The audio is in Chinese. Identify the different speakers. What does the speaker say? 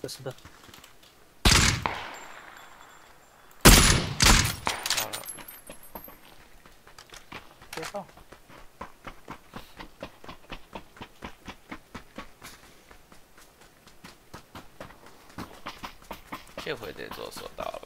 Speaker 1: 不是的。
Speaker 2: 这回得坐索道了。